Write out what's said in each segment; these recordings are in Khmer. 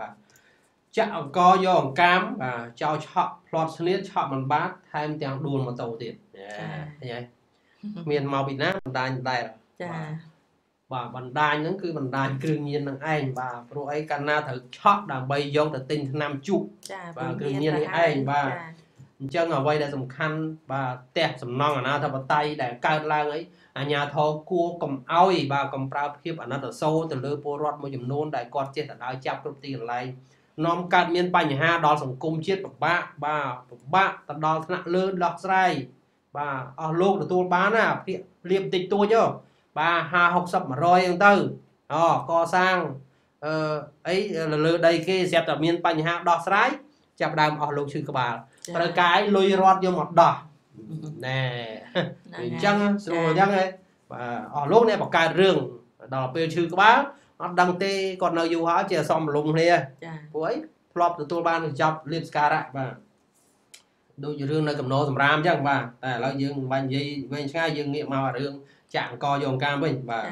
បាទចាក់អង្គយកអង្កាមបាទចោលឆក់ផ្្លាត់ស្នៀតឆក់មិនបាតថែមទាំងដួលម៉ូតូទៀតឃើញហើយមានមកពីណាបណ្ដាញដែរចាបាទបណ្ដាញហ្នឹងគឺបណ្ដាញគ្រឿងញៀននឹងឯងបាទព្រោះអីកាលណាត្រូវឆក់ដើម្បីយកទៅទិញថ្នាំជក់បាទគ្រឿងញៀននេះឯងបាទ អញ្ចឹងអ្វីដែលសំខាន់បាទផ្ទះសំណង់អាណាធិបតេយ្យដែលកើតឡើងអីអាញាធរគួរកុំអោយបាទកំប្រើភាពអាណិតអាសូរទៅលើពលរដ្ឋមួយចំនួនដែលគាត់ចេះតែដើរចាប់គ្រប់ទីកន្លែងនាំកើតមានបញ្ហាដល់សង្គមជាតិពិបាកបាទពិបាកទៅដល់ថ្នាក់លើដោះស្រាយបាទអស់លោកទទួលបានណាភាកលៀបតិចតួចយោបាទ50 60 100ហ្នឹងទៅអូកសាងអឺអីលើដីគេស្រាប់តែមានបញ្ហាដោះស្រាយ ចាប់ដើមអស់លោកឈឺក្បាលត្រូវកាយលុយរត់យកមកដោះណែអញ្ចឹងស្រួលអញ្ចឹងហ៎បាទអស់លោកអ្នកបង្កើតរឿងដល់ពេលឈឺក្បាលអត់ដឹងទេគាត់នៅយូរហើយជាសំលុំគ្នាចាព្រោះអីធ្លាប់ទទួលបានចាប់លៀបស្ការៈបាទដូចរឿងនៅកំណោសម្រាមអញ្ចឹងបាទតែឥឡូវយើងមិនបាច់និយាយវែងឆ្ងាយយើងងាកមករឿងចាក់អង្គយកអង្ការវិញបាទ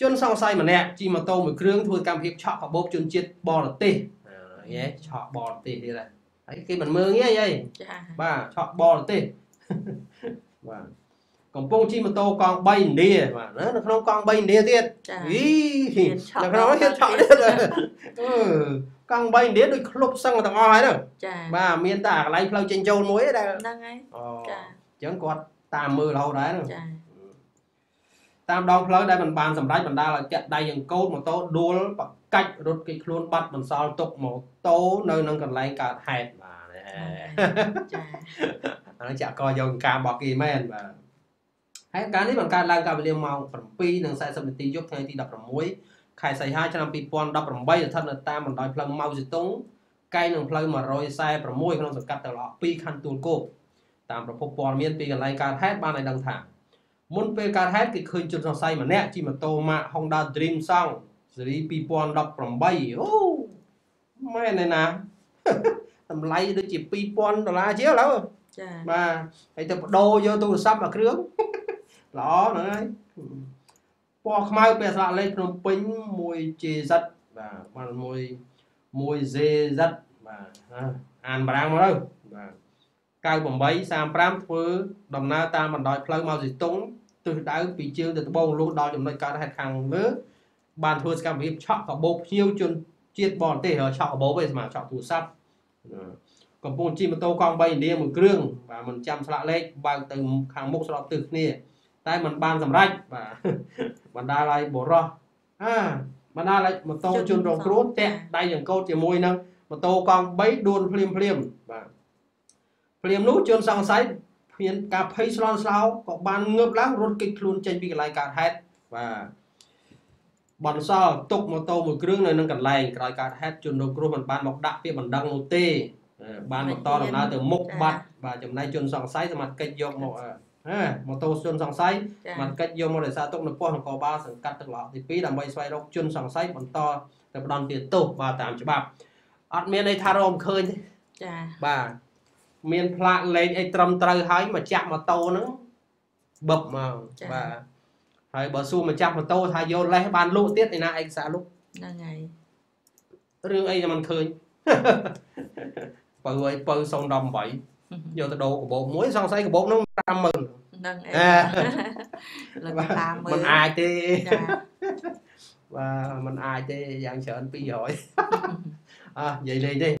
ជនសង្ស័យម្នាក់ជិះម៉ូតូមួយគ្រឿងធ្វើកម្មវិធីឆក់កាបូបជនជាតិបរទេស យេឆក់បរទេសទៀតហើយគេមិនមើងទេអីចាបាទឆក់បរទេសបាទកំពុងជិះម៉ូតូកង់3ឥណ្ឌាបាទនៅក្នុងកង់3ឥណ្ឌាទៀតអីនៅក្នុងហ៊ានឆក់ទៀតអឺកង់3ឥណ្ឌាដូចក្លុបសឹងទាំងអស់ហើយហ្នឹងចាបាទមានតែកន្លែងផ្លូវចេញចូលមួយដែលហ្នឹងហើយចាអញ្ចឹងគាត់តាមមើលរហូតដែរហ្នឹងចា តាមដងផ្លូវដែលមិនបានសម្រេចបណ្ដាលឲ្យកាក់ដៃយ៉ាងកោតម៉ូតូដួលបកាច់រត់គេខ្លួនបាត់បន្សល់ទុកម៉ូតូនៅនឹងកន្លែងកើតហេតុបាទចាអានេះចាក់កយកការរបស់គេមែនបាទហើយការនេះបានកើតឡើងកាលវេលាម៉ោង7:40នាទីយប់ថ្ងៃទី16ខែសីហាឆ្នាំ2018ស្ថិតនៅតាមបណ្ដោយផ្លូវម៉ៅសេតុងកែងនឹងផ្លូវ146ក្នុងសង្កាត់តឡោ2ខណ្ឌទួលគោកតាមប្រភពព័ត៌មានពីកន្លែងកើតហេតុបានឲ្យដឹងថា មុនពេលកើតហេតុគេឃើញជនសង្ស័យម្នាក់ជិះម៉ូតូម៉ាក Honda Dream Song ស៊េរី2018អូមែនទេណាតម្លៃដូចជា2000ដុល្លារជាឥឡូវចាបាទហើយទៅបដូរយកទូរស័ព្ទមួយគ្រឿងល្អហ្នឹងហើយពណ៌ខ្មៅពេលស្លាកលេខភ្នំពេញ 1JZ បាទបាន1 1ZZ បាទអានបារាំងមកទៅបាទ9835ធ្វើដំណើរតាមបណ្ដោយផ្លូវមកស៊ីតុង ទិសដៅពីជើងទៅត្បូងលុះដល់ចំណុចកើតហេតុខាងលើបានធ្វើសកម្មភាពឆក់កាបូបភ្ញៀវជនជាតិបរទេសឆក់កាបូបឯងស្មើឆក់ទូរស័ព្ទកំពុងជិះម៉ូតូកង់3ឥណ្ឌាមួយគ្រឿងបាទមិនចាំស្លាកលេខបើកទៅខាងមុខស្របទិសគ្នា តែมันបានសម្រេចបាទបណ្ដាលឲ្យបរោះអាបណ្ដាលឲ្យម៉ូតូជនរងគ្រោះតាក់ដៃចង្កូតជាមួយនឹងម៉ូតូកង់3ដួលភ្លាមភ្លាមបាទភ្លាមនោះជនសង្ស័យ មានការភ័យស្លន់ស្លោក៏បានងើបឡើងរត់គេចខ្លួនចេញពីកន្លែងកើតហេតុបាទបន្សល់ទុកម៉ូតូមួយគ្រឿងនៅនឹងកន្លែងក្រោយកើតហេតុជនរងគ្រោះមិនបានមកដាក់ពាក្យបណ្ដឹងនោះទេបានបន្តដំណើរទៅមុខបាត់បាទចំណែកជនសង្ស័យសមត្ថកិច្ចយកមកហ៎ម៉ូតូជនសង្ស័យបានកិច្ចយកមករក្សាទុកនៅប៉ុស្តិ៍នគរបាលសង្កាត់ទឹកឡោទី2ដើម្បីស្វែងរកជនសង្ស័យបន្តទៅផ្ដន់ទោសបាទតាមច្បាប់អត់មានន័យថារកមិនឃើញទេចាបាទ មានផ្លាកលេខអីត្រឹមត្រូវហើយមកចាក់ម៉ូតូហ្នឹងបឹបមកបាទហើយបើសួរម្ចាស់ម៉ូតូថាយកលេសបានលក់ទៀតឯណាឯកសារលក់ហ្នឹងហើយរឿងអីតែមិនឃើញបើឲ្យបើ018យកទៅដូរកាបូបមួយសង្ស័យកាបូបនោះ50000ហ្នឹងអីលើកតាមមើលមិនអាចទេបាទមិនអាចទេយ៉ាងច្រើន200អ่ะនិយាយលេងទេ